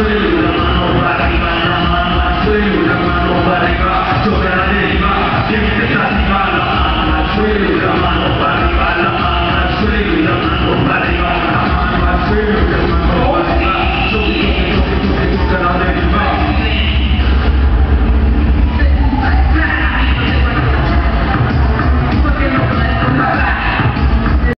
Hallelujah. Three.